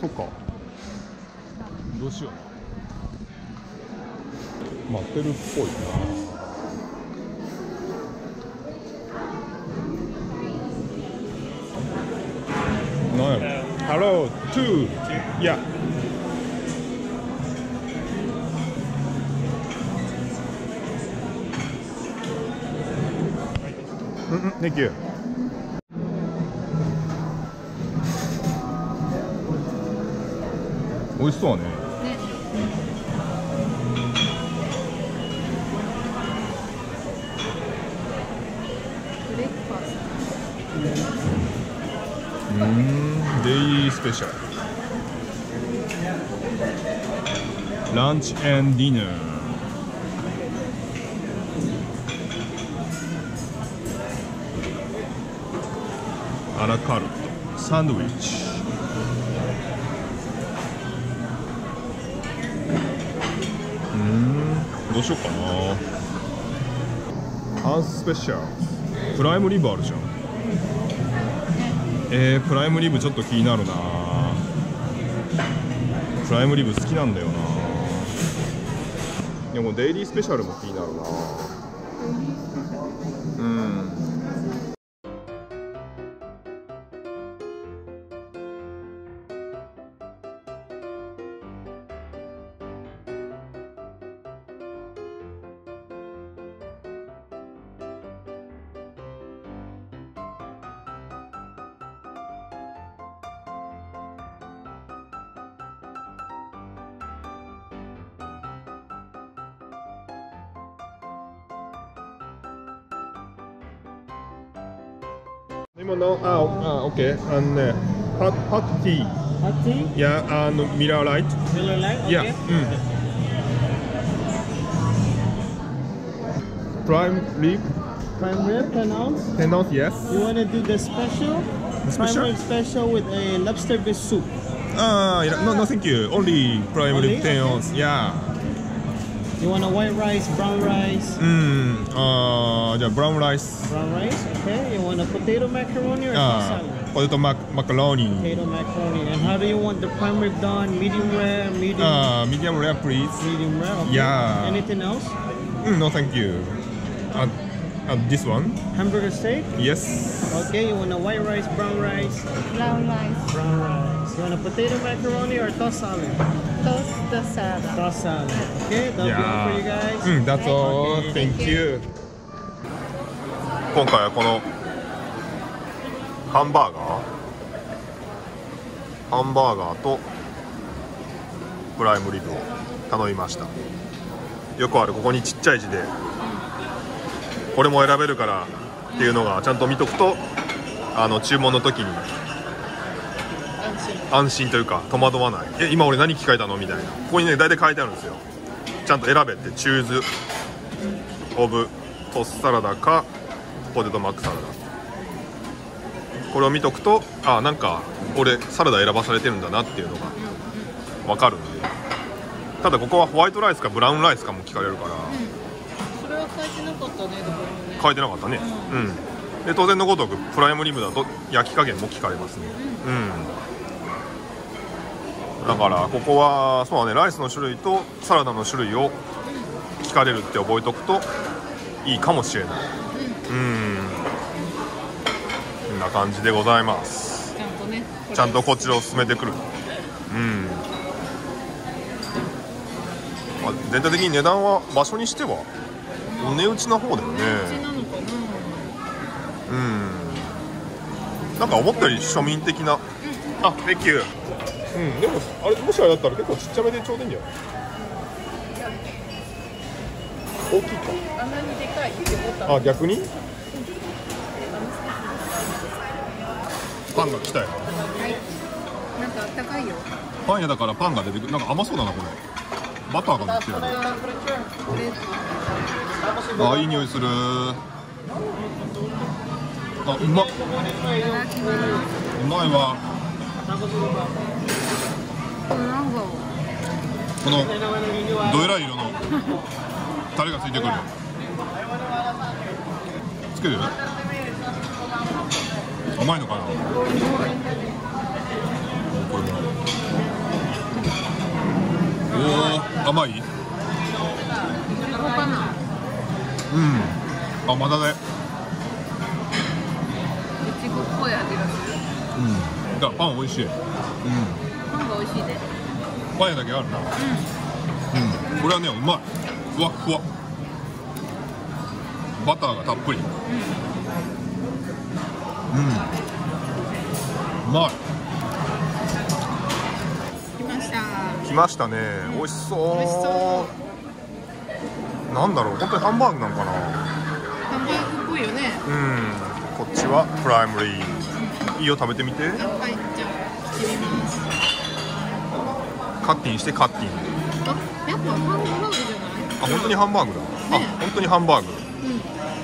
そっか。どうしよう。待ってるっぽいな。なんやろ。Hello two. Yeah. うんうん Thank you 美味しそうね。うん。デイリースペシャル。ランチエンディナー。アラカルト。サンドイッチ。どうしようかな。アンススペシャルプライムリブあるじゃん。えー、プライムリブちょっと気になるな。プライムリブ好きなんだよな。でもデイリースペシャルも気になるな。うん。今のああオッケーあのねホットホットティー Hot tea? いやあのミラーライト Miller Lite? いや Okay. うんプライムリブ Prime rib, 10 ounce. 10 ounce yes You want to do the special? The special? Prime rib special with a lobster bisque soup. ああ、いや no no thank you only プライムリブ Only? 10 ounce yeah You want a white rice, brown rice? うんあーじゃあブラウンライス Brown rice, okay. You want a potato macaroni or あ salad? ーポテトママカロニ Potato macaroni. And how do you want the prime rib done? Medium rare, medium, あーミディアムレア please medium rare. Okay. Yeah. Anything else? うん no thank you ああ this one Hamburger steak. yes Okay. You want a white rice, brown rice, ブラウンライス brown rice. You want a potato macaroni or tossed salad? トーストサラダ Tossed salad. Okay. That'll be all for you guys. うん that's all Okay, thank thank you 今回はこのハンバーガーハンバーガーとプライムリブを頼みましたよくあるここにちっちゃい字でこれも選べるからっていうのがちゃんと見とくとあの注文の時に安心というか戸惑わないえ今俺何聞かれたの？みたいな。ここにね大体書いてあるんですよ。ちゃんと選べって。チューズオブトスサラダかポテトマックサラダ。これを見とくとあなんか俺サラダ選ばされてるんだなっていうのが分かるんで。ただここはホワイトライスかブラウンライスかも聞かれるから。それは書いてなかったねども。ね書いてなかったね。うん。で当然のごとくプライムリブだと焼き加減も聞かれますね。うんだからここはそうだねライスの種類とサラダの種類を聞かれるって覚えとくといいかもしれない。うん。こんな感じでございます。ちゃんとねちゃんとこちらを進めてくる。うん、まあ、全体的に値段は場所にしてはお値打ちな方だよね。うん。なんか思ったより庶民的な。あ Thank you うんでもあれもしあれだったら結構ちっちゃめでちょうどいいんじゃない？大きいか。あんなにでかい？って思ったあ逆に？パンが来たよ。はい。なんかあったかいよ。パン屋だからパンが出てくる。なんか甘そうだなこれ。バターが乗ってるあいい匂いする。あうまうまいわこのどえらい色のタレがついてくるつける？甘いのかな？おお甘い？うん。あまだね。いちごっぽい味がする。うん。だパン美味しい。うんパンが美味しいでパン屋だけあるな。うん。これはねうまい。ふわっふわ。バターがたっぷり。うん。うまい。来ました。来ましたね。美味しそう。美味しそう。なんだろう。本当にハンバーグなんかな。ハンバーグっぽいよね。うん。こっちはプライムリー。いいよ食べてみてカッティンしてカッティンあやっぱハンバーグじゃない？あ本当にハンバーグだ。あね本当にハンバーグ。うん。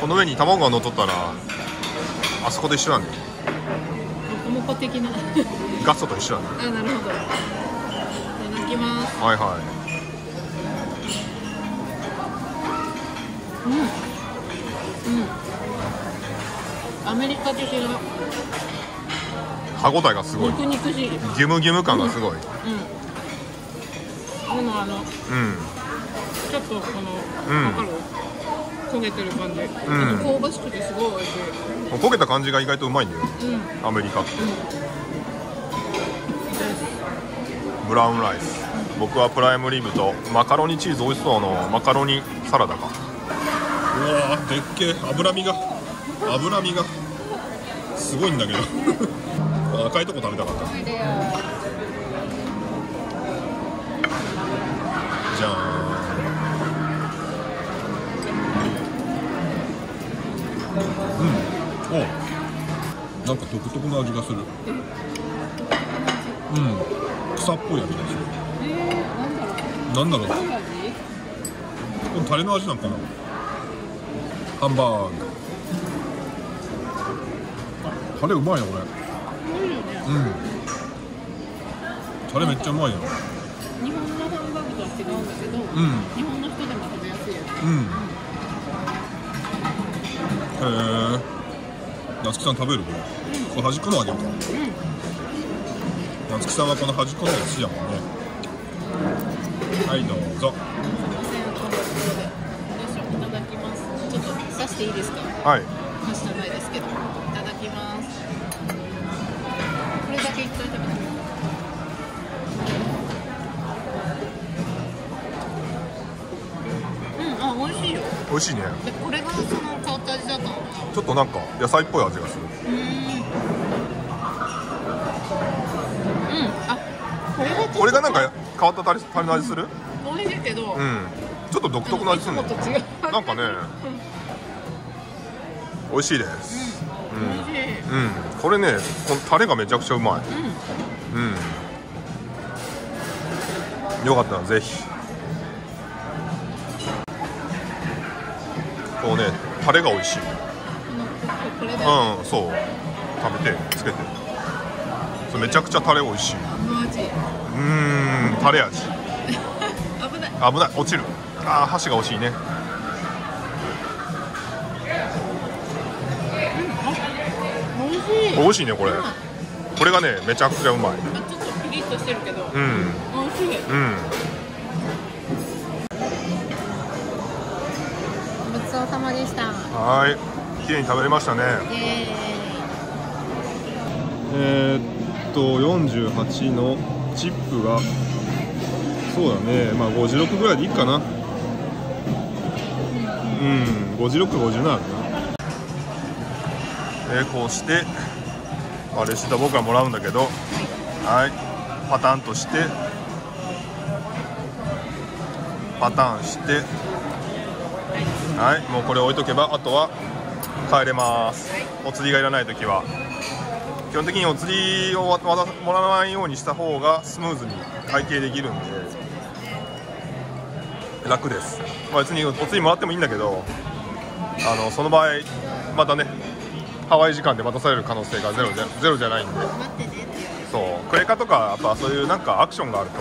この上に卵が乗っとったらあそこで一緒なん。だよモコモコ的な。ガストと一緒なん。だよあなるほど。いただきます。はいはい。うん。うん。アメリカ的な。歯ごたえがすごい。肉肉しい。うんギュムギュム感がすごいでもあのうん。ちょっとこの、うん。わかる焦げてる感じ、ん。あの香ばしくてすごい美味しい。焦げた感じが意外とうまいんだようん。アメリカ。ってですブラウンライス。僕はプライムリブとマカロニチーズ美味しそうのマカロニサラダか。うわーでっけえ。脂身が脂身がすごいんだけど。赤いとこ食べたかったおいでよじゃーん。うん。おなんか独特の味がする。うん。草っぽい味がする。えー、なんだろう。なんだろうこれタレの味なんかな。ハンバーグ。タレうまいなこれ。うん。タレめっちゃうまいよ日本のハンバーグとは違うん。日本の人でも食べやすいやつうんへえ夏木さん食べる？これ。これ端っこのあげるか夏木さんはこの端っこのやつ好きだもんね。はいどうぞ。いただきます。ちょっと刺していいですか？はい。刺してないですけど美味しいね。でこれがその変わった味だっちょっとなんか野菜っぽい味がする。うーん。うん。あこれがこれがなんか変わったタレタレの味する？美味しいけど、うん。ちょっと独特の味するねいつもと違う。なんかね。美味しいです。美味しい。うん、うん、これねこのタレがめちゃくちゃうまい。うん。うん。よかったらぜひこうねタレが美味しい。うんそう。食べてつけて。そうめちゃくちゃタレ美味しい。うーんタレ味。危ない。危ない落ちる。あー箸が惜しいね。美味しい。美味しいねこれ。うん。あこれがねめちゃくちゃうまい。ちょっとピリッとしてるけど、うん。美味しい。うんごちそうさまでした。はーい。綺麗に食べれましたね。えーっと48のチップがそうだね。まあ56ぐらいでいいかな。うん5657あるな。えーこうしてあレシート僕はもらうんだけどはい。パターンとしてパターンしてはいもうこれ置いとけばあとは帰れます。お釣りがいらない時は。基本的にお釣りをもらわないようにした方がスムーズに会計できるんで楽です、まあ、別にお釣りもらってもいいんだけどあのその場合またねハワイ時間で待たされる可能性がゼロじゃゼロじゃないんで。そう。クレカとかやっぱそういうなんかアクションがあると。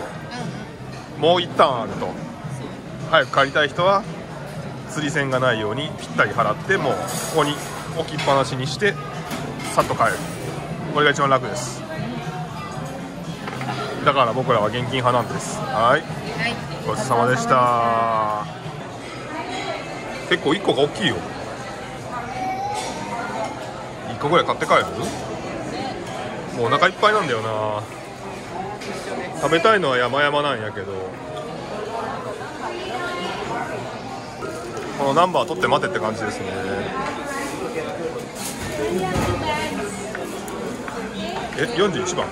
もう一旦あると。早く帰りたい人は釣り線がないようにぴったり払ってもうここに置きっぱなしにしてさっと帰る。これが一番楽です。だから僕らは現金派なんです。はい。はいごちそうさまでした。結構1個が大きいよ。1個ぐらい買って帰る？もうお腹いっぱいなんだよな。食べたいのは山々なんやけど。このナンバー取って待てって感じですね。え41番？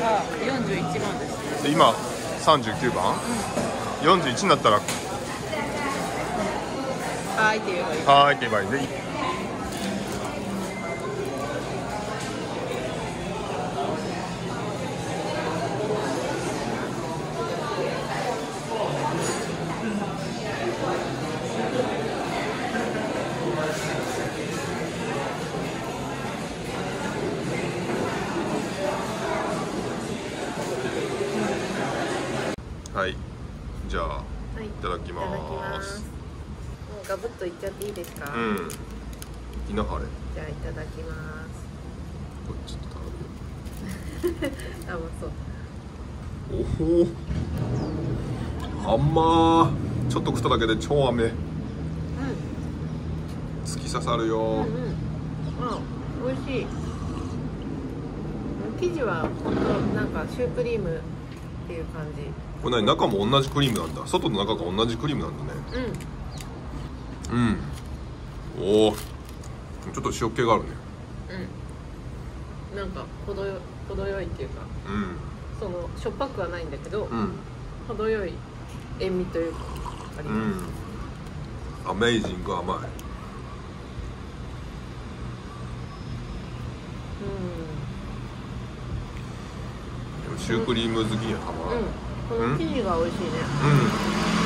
あ41番です。で今39番、41になったらはいって言えばいい。はーいって言えばいい。ねはいじゃあはいいただきますいただきますもうガブッといっちゃっていいですか、うん。稲葉れ。じゃあいただきます。これちょっと食べよ。あもうそう。うおお甘ー。ちょっと食っただけで超飴。う突き刺さるよ。んうんうん。あ美味しい。生地は本当なんかシュークリームっていう感じ。これ何？中も同じクリームなんだ。外と中が同じクリームなんだね。うんうん。おおちょっと塩気があるね。うん。なんか程よ程よいっていうかうそのしょっぱくはないんだけど、んうん。程よい塩味というかありうます、ん。アメイジング甘い。うん。シュークリーム好きにはたまら。んうん、この生地が美味しいね。うん